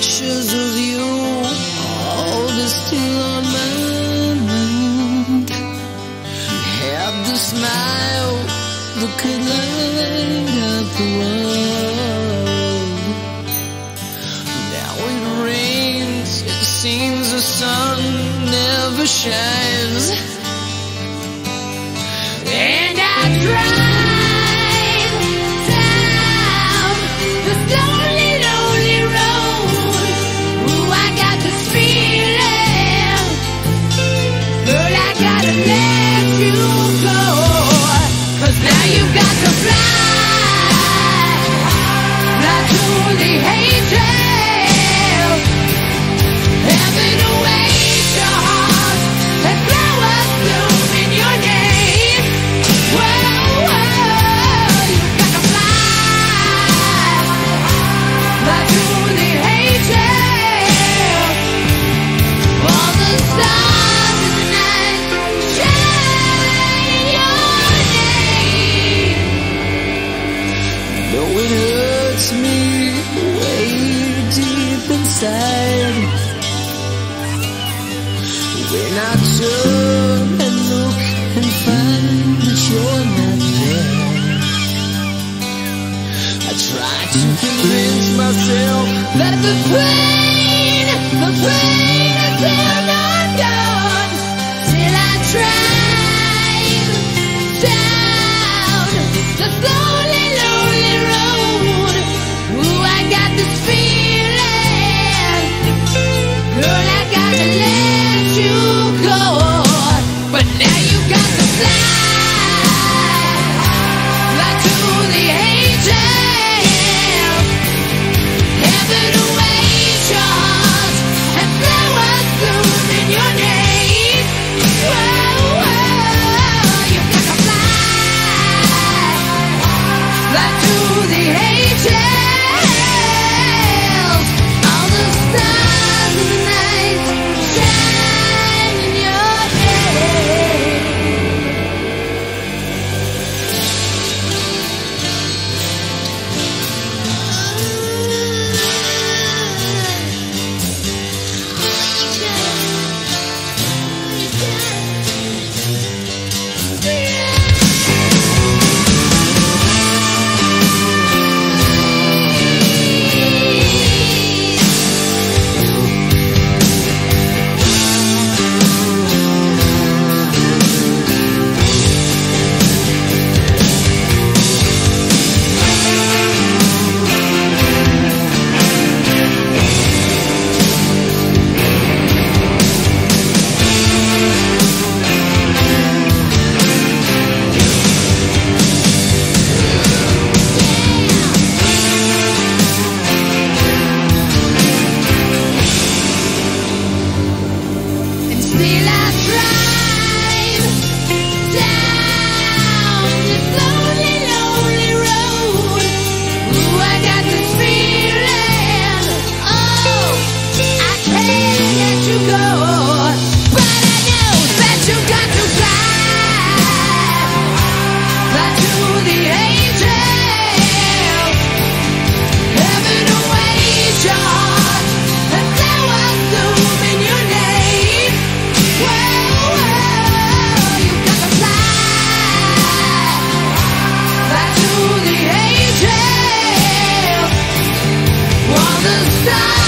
pictures of you. All still on my mind You Have the smile that could light up the world. Now it rains, it seems the sun never shines. When I turn and look and find that you're not there I try to convince myself that the pain, the pain is there. only. inside.